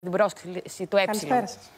την πρόσκληση του Ε. Καλησπέρα σας.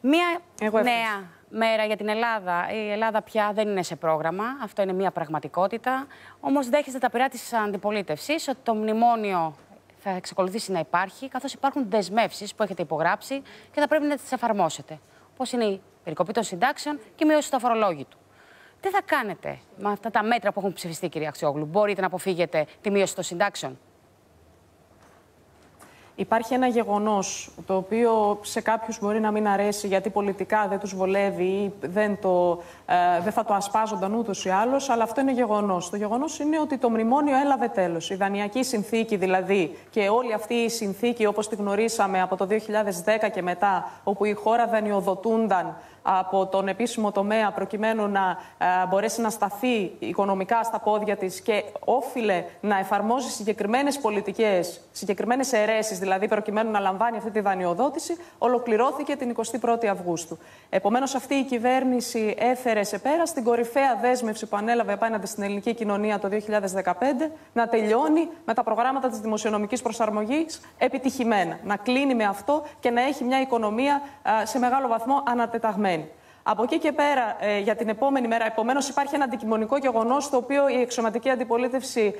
Μία Εγώ νέα μέρα για την Ελλάδα. Η Ελλάδα πια δεν είναι σε πρόγραμμα. Αυτό είναι μία πραγματικότητα. Όμως δέχεστε τα πειρά της αντιπολίτευσης ότι το μνημόνιο θα εξακολουθήσει να υπάρχει, καθώς υπάρχουν δεσμεύσεις που έχετε υπογράψει και θα πρέπει να τις εφαρμόσετε. Όπω είναι η περικοπή των συντάξεων και η μείωση του αφορολόγητου. Τι θα κάνετε με αυτά τα μέτρα που έχουν ψηφιστεί, κυρία Αξιόγλου; Μπορείτε να αποφύγετε τη μείωση των συντάξεων; Υπάρχει ένα γεγονός το οποίο σε κάποιους μπορεί να μην αρέσει γιατί πολιτικά δεν τους βολεύει ή δεν, το, ε, δεν θα το ασπάζονταν ούτως ή άλλως, αλλά αυτό είναι γεγονός. Το γεγονός είναι ότι το μνημόνιο έλαβε τέλος. Η δανειακή συνθήκη δηλαδή και όλη αυτή η συνθήκη όπως τη γνωρίσαμε από το 2010 και μετά, όπου η χώρα δανειοδοτούνταν από τον επίσημο τομέα προκειμένου να ε, μπορέσει να σταθεί οικονομικά στα πόδια της και όφιλε να εφαρμόζει συγκεκριμένες πολιτικές, συγκεκριμένες αιρέσεις, δηλαδή προκειμένου να λαμβάνει αυτή τη δανειοδότηση, ολοκληρώθηκε την 21η Αυγούστου. Επομένως αυτή η κυβέρνηση έφερε σε πέρα στην κορυφαία δέσμευση που ανέλαβε απέναντι στην ελληνική κοινωνία το 2015 να τελειώνει με τα προγράμματα της δημοσιονομικής προσαρμογής επιτυχημένα. Να κλείνει με αυτό και να έχει μια οικονομία ε, σε μεγάλο βαθμό ανατεταγμένη. Από εκεί και πέρα, ε, για την επόμενη μέρα, επομένως, υπάρχει ένα αντικειμονικό γεγονός, το οποίο η εξωματική αντιπολίτευση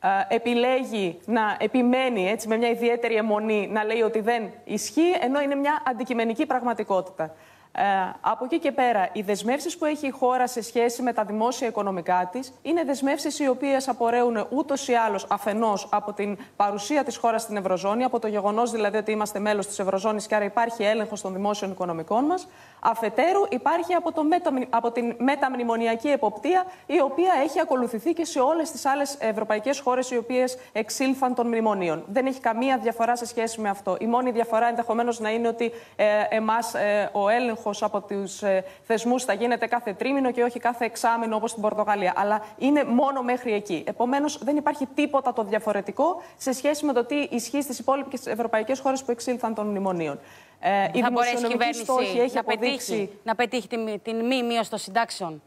ε, επιλέγει να επιμένει έτσι, με μια ιδιαίτερη αιμονή να λέει ότι δεν ισχύει, ενώ είναι μια αντικειμενική πραγματικότητα. Ε, από εκεί και πέρα, οι δεσμεύσεις που έχει η χώρα σε σχέση με τα δημόσια οικονομικά της είναι δεσμεύσεις οι οποίες απορρέουν ούτως ή άλλως αφενός από την παρουσία της χώρας στην Ευρωζώνη, από το γεγονός δηλαδή ότι είμαστε μέλος της Ευρωζώνης και άρα υπάρχει έλεγχος των δημόσιων οικονομικών μας. Αφετέρου, υπάρχει από, το μετα, από την μεταμνημονιακή εποπτεία, η οποία έχει ακολουθηθεί και σε όλες τις άλλες ευρωπαϊκές χώρες οι οποίες εξήλθαν των μνημονίων. Δεν έχει καμία διαφορά σε σχέση με αυτό. Η μόνη διαφορά ενδεχομένως να είναι ότι ε, εμάς ε, ο έλεγχο έλεγχος από τους ε, θεσμούς θα γίνεται κάθε τρίμηνο και όχι κάθε εξάμηνο όπως στην Πορτογαλία. Αλλά είναι μόνο μέχρι εκεί. Επομένως, δεν υπάρχει τίποτα το διαφορετικό σε σχέση με το τι ισχύει στις υπόλοιπες ευρωπαϊκές χώρες που εξήλθαν των μνημονίων. Ε, η θα μπορέσει η κυβέρνηση έχει να, αποδείξει... πετύχει, να πετύχει την, την μη μείωση των συντάξεων;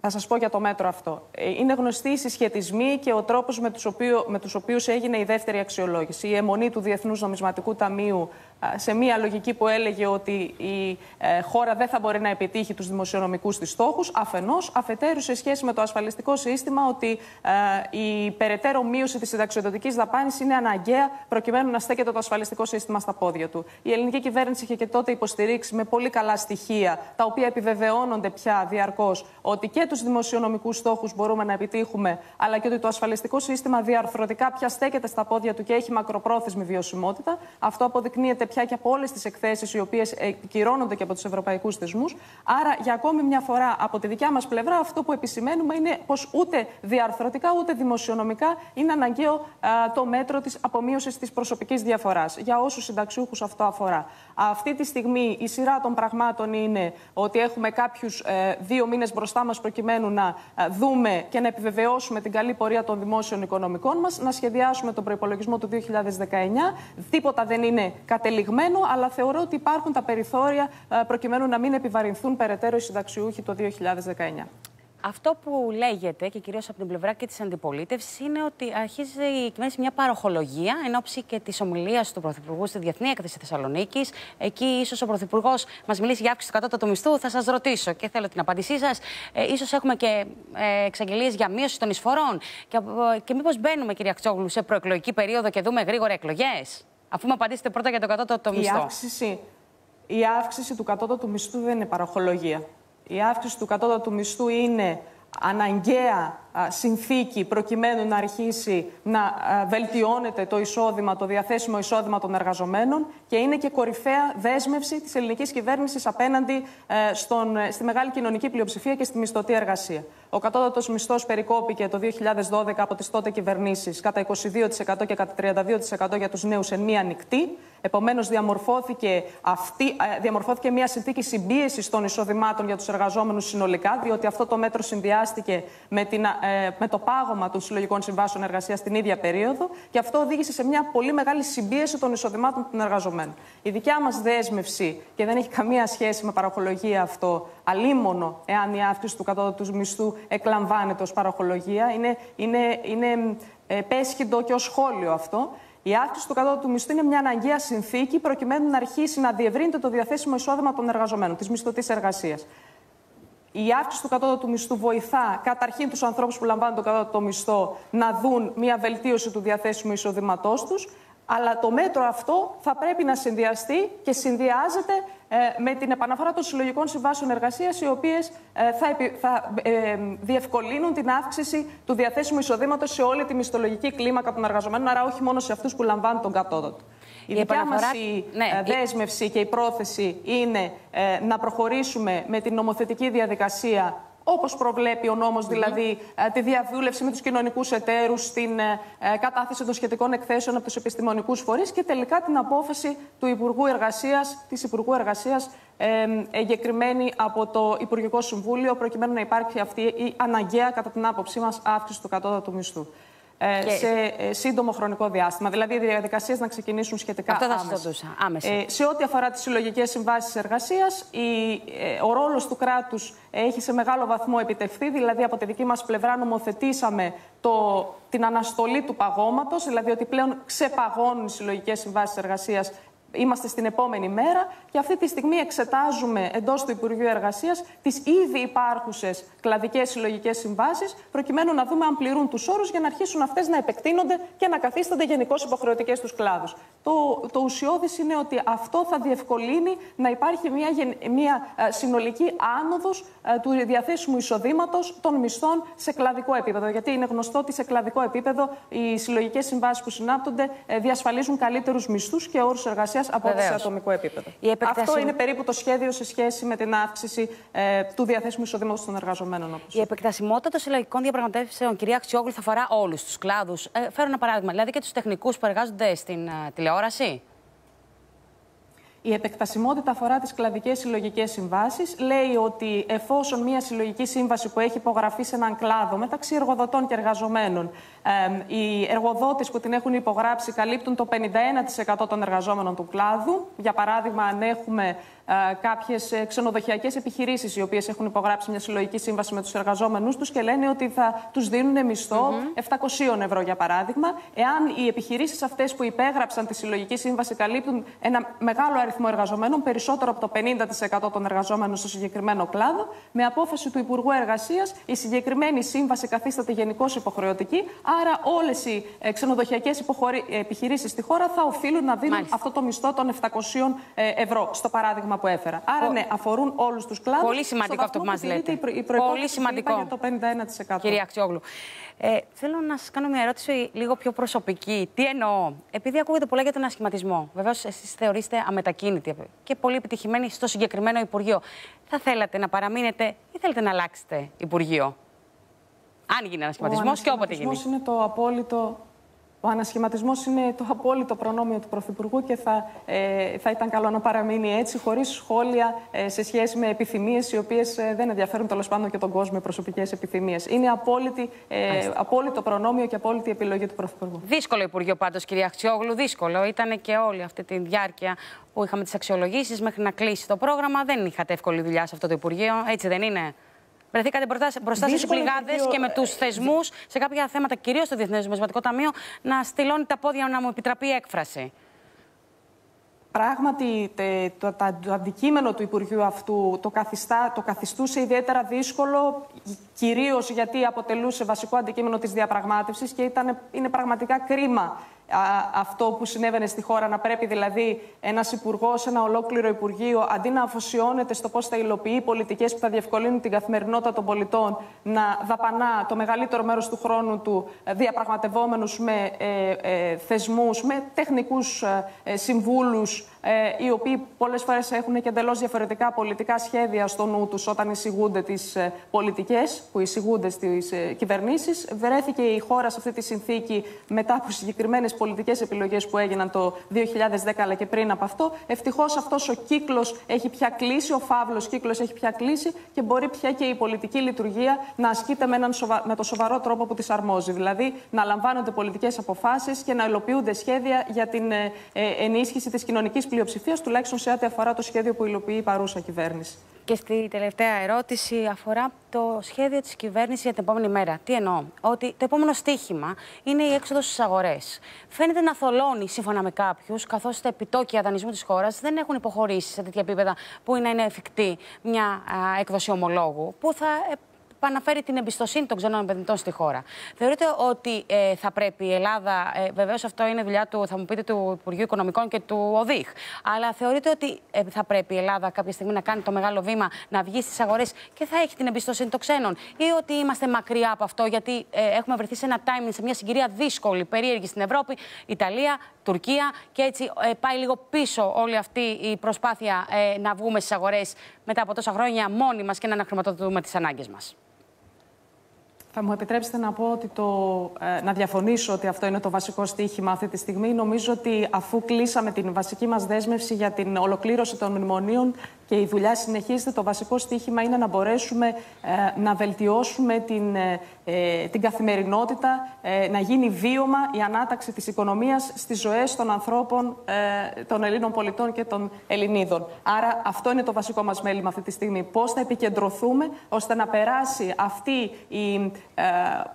Θα σας πω για το μέτρο αυτό. Ε, είναι γνωστοί οι συσχετισμοί και ο τρόπος με τους οποίους, οποίους έγινε η δεύτερη αξιολόγηση. Η αιμονή του Διεθνούς Νομισματικού Ταμείου σε μια λογική που έλεγε ότι η ε, χώρα δεν θα μπορεί να επιτύχει τους δημοσιονομικούς της στόχους, αφενός, αφετέρου σε σχέση με το ασφαλιστικό σύστημα ότι ε, η περαιτέρω μείωση της συνταξιοδοτικής δαπάνης είναι αναγκαία προκειμένου να στέκεται το ασφαλιστικό σύστημα στα πόδια του. Η ελληνική κυβέρνηση είχε και τότε υποστηρίξει με πολύ καλά στοιχεία, τα οποία επιβεβαιώνονται πια διαρκώς, ότι και τους δημοσιονομικούς στόχους μπορούμε να επιτύχουμε, αλλά και ότι το ασφαλιστικό σύστημα διαρθρωτικά πια στέκεται στα πόδια του και έχει μακροπρόθεσμη βιωσιμότητα. Αυτό αποδεικνύεται πια και από όλες τις εκθέσεις οι οποίες κυρώνονται και από τους ευρωπαϊκούς θεσμούς. Άρα, για ακόμη μια φορά, από τη δικιά μας πλευρά, αυτό που επισημαίνουμε είναι πως ούτε διαρθρωτικά ούτε δημοσιονομικά είναι αναγκαίο το μέτρο της απομείωσης της προσωπικής διαφοράς. Για όσους συνταξιούχους αυτό αφορά. Αυτή τη στιγμή η σειρά των πραγμάτων είναι ότι έχουμε κάποιους ε, δύο μήνες μπροστά μας προκειμένου να ε, δούμε και να επιβεβαιώσουμε την καλή πορεία των δημόσιων οικονομικών μας, να σχεδιάσουμε τον προπολογισμό του 2019. Τίποτα δεν είναι κατεληγμένο αλλά θεωρώ ότι υπάρχουν τα περιθώρια ε, προκειμένου να μην επιβαρυνθούν περαιτέρω οι συνταξιούχοι το 2019. Αυτό που λέγεται και κυρίως από την πλευρά και της αντιπολίτευσης είναι ότι αρχίζει η κυβέρνηση μια παροχολογία εν ώψη και της ομιλίας του Πρωθυπουργού στη Διεθνή Έκθεση Θεσσαλονίκης. Εκεί, ίσως ο Πρωθυπουργός μας μιλήσει για αύξηση του κατώτατου μισθού. Θα σας ρωτήσω και θέλω την απάντησή σας. Ε, σω έχουμε και ε, εξαγγελίες για μείωση των εισφορών. Και, ε, και μήπως μπαίνουμε, κυρία Ξόγλου, σε προεκλογική περίοδο και δούμε γρήγορα εκλογές; Αφού μου απαντήσετε πρώτα για το κατώτατο μισθό. Η αύξηση, η αύξηση του κατώτατου μισθού δεν είναι παροχολογία. Η αύξηση του κατώτατου μισθού είναι αναγκαία συνθήκη προκειμένου να αρχίσει να βελτιώνεται το εισόδημα, το διαθέσιμο εισόδημα των εργαζομένων και είναι και κορυφαία δέσμευση της ελληνικής κυβέρνησης απέναντι ε, στον, ε, στη μεγάλη κοινωνική πλειοψηφία και στη μισθωτή εργασία. Ο κατώτατος μισθός περικόπηκε το 2012 από τις τότε κυβερνήσεις κατά 22% και κατά 32% για τους νέους εν μία νυχτή. Επομένως, διαμορφώθηκε, αυτή, ε, διαμορφώθηκε μια συνθήκη συμπίεσης των εισοδημάτων για τους εργαζόμενους συνολικά, διότι αυτό το μέτρο συνδυάστηκε με, την, ε, με το πάγωμα των συλλογικών συμβάσεων εργασίας την ίδια περίοδο και αυτό οδήγησε σε μια πολύ μεγάλη συμπίεση των εισοδημάτων των εργαζομένων. Η δικιά μας δέσμευση, και δεν έχει καμία σχέση με παραχολογία αυτό, αλίμονο εάν η αύξηση του κατώτατου μισθού εκλαμβάνεται ως παραχολογία, είναι, είναι, είναι ε, πέσχυντο και ως σχόλιο αυτό Η αύξηση του κατώτατου μισθού είναι μια αναγκαία συνθήκη προκειμένου να αρχίσει να διευρύνεται το διαθέσιμο εισόδημα των εργαζομένων, της μισθωτής εργασίας. Η αύξηση του κατώτατου μισθού βοηθά καταρχήν τους ανθρώπους που λαμβάνουν τον κατώτατο μισθό να δουν μια βελτίωση του διαθέσιμου εισοδήματός τους. Αλλά το μέτρο αυτό θα πρέπει να συνδυαστεί και συνδυάζεται ε, με την επαναφορά των συλλογικών συμβάσεων εργασίας, οι οποίες ε, θα, θα ε, διευκολύνουν την αύξηση του διαθέσιμου εισοδήματος σε όλη τη μισθολογική κλίμακα των εργαζομένων, άρα όχι μόνο σε αυτούς που λαμβάνουν τον κατώτατο. Η, η δικιά μας η ναι, δέσμευση και η πρόθεση είναι να προχωρήσουμε με την νομοθετική διαδικασία όπως προβλέπει ο νόμος, δηλαδή ε, τη διαβούλευση με τους κοινωνικούς εταίρους, την ε, ε, κατάθεση των σχετικών εκθέσεων από τους επιστημονικούς φορείς και τελικά την απόφαση του Υπουργού Εργασίας, της Υπουργού Εργασίας εγκεκριμένη από το Υπουργικό Συμβούλιο προκειμένου να υπάρχει αυτή η αναγκαία, κατά την άποψή μας, αύξηση του κατώτατου μισθού. Ε, σε ε, σύντομο χρονικό διάστημα. Δηλαδή, οι διαδικασίες να ξεκινήσουν σχετικά Αυτό θα άμεσα. άμεσα. Ε, σε ό,τι αφορά τις συλλογικές συμβάσεις εργασίας, ε, ο ρόλος του κράτους έχει σε μεγάλο βαθμό επιτευχθεί. Δηλαδή, από τη δική μας πλευρά, νομοθετήσαμε το, την αναστολή του παγώματος, δηλαδή ότι πλέον ξεπαγώνουν οι συλλογικές συμβάσεις εργασίας Είμαστε στην επόμενη μέρα και αυτή τη στιγμή εξετάζουμε εντός του Υπουργείου Εργασίας τις ήδη υπάρχουσες κλαδικές συλλογικές συμβάσεις, προκειμένου να δούμε αν πληρούν τους όρους για να αρχίσουν αυτές να επεκτείνονται και να καθίστανται γενικώς υποχρεωτικές στου κλάδους. Το, το ουσιώδης είναι ότι αυτό θα διευκολύνει να υπάρχει μια, μια ε, συνολική άνοδος ε, του διαθέσιμου εισοδήματος των μισθών σε κλαδικό επίπεδο. Γιατί είναι γνωστό ότι σε κλαδικό επίπεδο οι συλλογικές συμβάσεις που συνάπτονται ε, διασφαλίζουν καλύτερους μισθούς και όρους εργασίας από ό,τι σε ατομικό επίπεδο. Αυτό είναι περίπου το σχέδιο σε σχέση με την αύξηση ε, του διαθέσιμου εισοδήματος των εργαζομένων. Όπως. Η επεκτασιμότητα των συλλογικών διαπραγματεύσεων, κυρία Αξιόγλου, θα αφορά όλους τους κλάδους. Ε, φέρω ένα παράδειγμα, δηλαδή και τους τεχνικούς που εργάζονται στην uh, τηλεόραση. Η επεκτασιμότητα αφορά τις κλαδικές συλλογικές συμβάσεις. Λέει ότι εφόσον μια συλλογική σύμβαση που έχει υπογραφεί σε έναν κλάδο μεταξύ εργοδοτών και εργαζομένων, ε, οι εργοδότες που την έχουν υπογράψει καλύπτουν το 51% των εργαζόμενων του κλάδου. Για παράδειγμα, αν έχουμε ε, κάποιες ξενοδοχειακές επιχειρήσεις οι οποίες έχουν υπογράψει μια συλλογική σύμβαση με τους εργαζόμενους τους και λένε ότι θα τους δίνουν μισθό 700 ευρώ, για παράδειγμα. Εάν οι επιχειρήσεις αυτές που υπέγραψαν τη συλλογική σύμβαση καλύπτουν ένα μεγάλο αριθμό εργαζομένων, περισσότερο από το 50% των εργαζόμενων στο συγκεκριμένο κλάδο, με απόφαση του Υπουργού Εργασίας η συγκεκριμένη σύμβαση καθίσταται γενικώς υποχρεωτική. Άρα, όλες οι ε, ξενοδοχειακές επιχειρήσεις στη χώρα θα οφείλουν να δίνουν αυτό το μισθό των 700 ε, ευρώ, στο παράδειγμα που έφερα. Άρα, ναι, αφορούν όλους τους κλάδους. Πολύ σημαντικό αυτό που μας λέτε. Η Πολύ σημαντικό. Για το 51%. Κυρία Αξιόγλου. Ε, θέλω να σας κάνω μια ερώτηση λίγο πιο προσωπική. Τι εννοώ; Επειδή ακούγεται πολλά για τον ασχηματισμό. Βεβαίως, εσείς θεωρείστε αμετακίνητοι και πολύ επιτυχημένοι στο συγκεκριμένο Υπουργείο. Θα θέλατε να παραμείνετε ή θέλετε να αλλάξετε Υπουργείο; Αν γίνει ένα σχηματισμό και όποτε γίνει. είναι το απόλυτο ο ανασχηματισμός είναι το απόλυτο προνόμιο του Πρωθυπουργού και θα, ε, θα ήταν καλό να παραμείνει έτσι, χωρίς σχόλια ε, σε σχέση με επιθυμίες οι οποίες ε, δεν ενδιαφέρουν τέλος πάντων και τον κόσμο με προσωπικές επιθυμίες. Είναι απόλυτη, ε, απόλυτο προνόμιο και απόλυτη επιλογή του Πρωθυπουργού. Δύσκολο Υπουργείο πάντως, κυρία Αξιόγλου, δύσκολο. Ήταν και όλη αυτή τη διάρκεια που είχαμε τις αξιολογήσεις μέχρι να κλείσει το πρόγραμμα. Δεν είχατε εύκολη δουλειά σε αυτό το Υπουργείο, έτσι δεν είναι; Βρεθήκατε μπροστά, μπροστά στις πληγάδες και με τους θεσμούς σε κάποια θέματα, κυρίως στο Διεθνές Νομισματικό Ταμείο, να στυλώνει τα πόδια να μου επιτραπεί έκφραση. Πράγματι, το, το, αντικείμενο του Υπουργείου αυτού το, καθιστά, το καθιστούσε ιδιαίτερα δύσκολο, κυρίως γιατί αποτελούσε βασικό αντικείμενο της διαπραγμάτευσης και ήταν, είναι πραγματικά κρίμα αυτό που συνέβαινε στη χώρα, να πρέπει δηλαδή ένας υπουργός, ένα ολόκληρο Υπουργείο, αντί να αφοσιώνεται στο πώς θα υλοποιεί πολιτικές που θα διευκολύνουν την καθημερινότητα των πολιτών, να δαπανά το μεγαλύτερο μέρος του χρόνου του ε, διαπραγματευόμενους με ε, ε, θεσμούς, με τεχνικούς ε, συμβούλους, ε, οι οποίοι πολλές φορές έχουν και εντελώς διαφορετικά πολιτικά σχέδια στο νου τους όταν εισηγούνται τις ε, πολιτικές που εισηγούνται στις ε, κυβερνήσεις. Βρέθηκε η χώρα σε αυτή τη συνθήκη μετά από συγκεκριμένες πολιτικές επιλογές που έγιναν το 2010 αλλά και πριν από αυτό. Ευτυχώς αυτός ο κύκλος έχει πια κλείσει, ο φαύλος κύκλος έχει πια κλείσει και μπορεί πια και η πολιτική λειτουργία να ασκείται με, έναν με το σοβαρό τρόπο που της αρμόζει. Δηλαδή να λαμβάνονται πολιτικές αποφάσεις και να υλοποιούνται σχέδια για την ενίσχυση της κοινωνικής πληροφορία πλειοψηφίας, τουλάχιστον σε ό,τι αφορά το σχέδιο που υλοποιεί η παρούσα κυβέρνηση. Και στη τελευταία ερώτηση αφορά το σχέδιο της κυβέρνησης για την επόμενη μέρα. Τι εννοώ, ότι το επόμενο στίχημα είναι η έξοδος στις αγορές. Φαίνεται να θολώνει σύμφωνα με κάποιους, καθώς τα επιτόκια δανεισμού της χώρας δεν έχουν υποχωρήσει σε τέτοια επίπεδα που είναι να είναι εφικτή μια έκδοση ομολόγου, που θα επαναφέρει την εμπιστοσύνη των ξενών επενδυτών στη χώρα. Θεωρείτε ότι ε, θα πρέπει η Ελλάδα, ε, βεβαίως αυτό είναι δουλειά του, θα μου πείτε, του Υπουργείου Οικονομικών και του ΟΔΙΧ, αλλά θεωρείτε ότι ε, θα πρέπει η Ελλάδα κάποια στιγμή να κάνει το μεγάλο βήμα, να βγει στις αγορές και θα έχει την εμπιστοσύνη των ξένων, ή ότι είμαστε μακριά από αυτό, γιατί ε, έχουμε βρεθεί σε ένα timing, σε μια συγκυρία δύσκολη, περίεργη στην Ευρώπη, Ιταλία, Τουρκία, και έτσι ε, πάει λίγο πίσω όλη αυτή η προσπάθεια ε, να βγούμε στις αγορές μετά από τόσα χρόνια μόνοι μας και να αναχρηματοδοτούμε τις ανάγκες μας; Θα μου επιτρέψετε να πω ότι το, ε, να διαφωνήσω ότι αυτό είναι το βασικό στίχημα αυτή τη στιγμή. Νομίζω ότι αφού κλείσαμε την βασική μας δέσμευση για την ολοκλήρωση των μνημονίων και η δουλειά συνεχίζεται, το βασικό στίχημα είναι να μπορέσουμε ε, να βελτιώσουμε την, ε, ε την καθημερινότητα, ε, να γίνει βίωμα η ανάταξη της οικονομίας στις ζωές των ανθρώπων, των Ελλήνων πολιτών και των Ελληνίδων. Άρα αυτό είναι το βασικό μας μέλημα αυτή τη στιγμή. Πώς θα επικεντρωθούμε ώστε να περάσει αυτή η ε,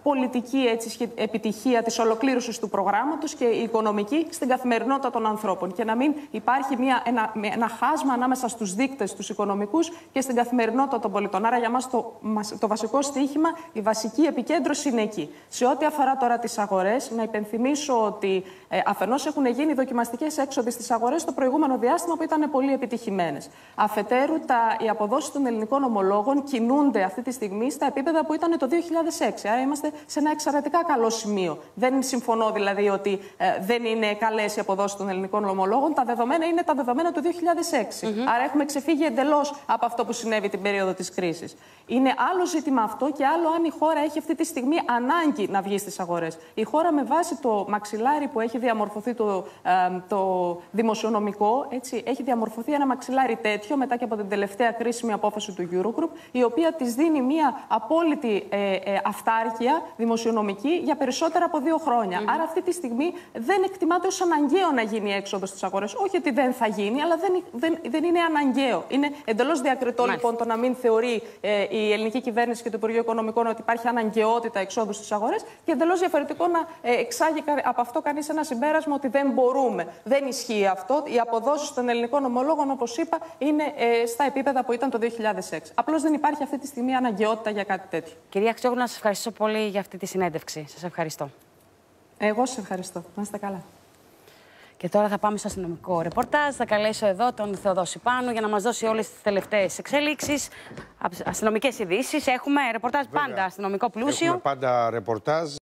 πολιτική έτσι, επιτυχία της ολοκλήρωσης του προγράμματος και η οικονομική στην καθημερινότητα των ανθρώπων και να μην υπάρχει μια, ένα, ένα χάσμα ανάμεσα στους δείκτες τους οικονομικούς και στην καθημερινότητα των πολιτών. Άρα για μας το, το βασικό στοίχημα, η βασική επικέντρωση είναι εκεί. Σε ό,τι αφορά τώρα τις αγορές, να υπενθυμίσω ότι ε, αφενός έχουν γίνει δοκιμαστικές έξοδοι στις αγορές το προηγούμενο διάστημα που ήταν πολύ επιτυχημένες. Αφετέρου, τα, οι αποδόσεις των ελληνικών ομολόγων κινούνται αυτή τη στιγμή στα επίπεδα που ήταν το 2006. Άρα είμαστε σε ένα εξαιρετικά καλό σημείο. Δεν συμφωνώ δηλαδή ότι ε, δεν είναι καλές οι αποδόσεις των ελληνικών ομολόγων. Τα δεδομένα είναι τα δεδομένα του 2006. Άρα έχουμε ξεφύγει εντελώς από αυτό που συνέβη την περίοδο της κρίσης. Είναι άλλο ζήτημα αυτό και άλλο αν η χώρα έχει αυτή τη στιγμή ανάγκη να βγει στις αγορές. Η χώρα με βάση το μαξιλάρι που έχει διαμορφωθεί το, ε, το δημοσιονομικό, έτσι, έχει διαμορφωθεί ένα μαξιλάρι τέτοιο μετά και από την τελευταία κρίσιμη απόφαση του Eurogroup, η οποία της δίνει μια απόλυτη ε, ε, αυτάρκεια δημοσιονομική για περισσότερα από δύο χρόνια. Άρα αυτή τη στιγμή δεν εκτιμάται ως αναγκαίο να γίνει έξοδος στις αγορές. Όχι ότι δεν θα γίνει, αλλά δεν, δεν, δεν είναι αναγκαίο. Είναι εντελώς διακριτό λοιπόν το να μην θεωρεί ε, η ελληνική κυβέρνηση και το Υπουργείο Οικονομικών ότι υπάρχει αναγκαιότητα εξόδου στις αγορές και εντελώς διαφορετικό να ε, εξάγει από αυτό κανείς ένα συμπέρασμα ότι δεν μπορούμε. Δεν ισχύει αυτό. Οι αποδόσεις των ελληνικών ομολόγων, όπως είπα, είναι ε, στα επίπεδα που ήταν το 2006. Απλώς δεν υπάρχει αυτή τη στιγμή αναγκαιότητα για κάτι τέτοιο. Κυρία Αξιόγλου, να σας ευχαριστώ πολύ για αυτή τη συνέντευξη. Σας ευχαριστώ. Εγώ σας ευχαριστώ. Να είστε καλά. Και τώρα θα πάμε στο αστυνομικό ρεπορτάζ. Θα καλέσω εδώ τον Θεοδόση Πάνου για να μας δώσει όλες τις τελευταίες εξέλιξεις. Αστυνομικές ειδήσεις. Έχουμε ρεπορτάζ πάντα αστυνομικό πλούσιο. Έχουμε πάντα ρεπορτάζ.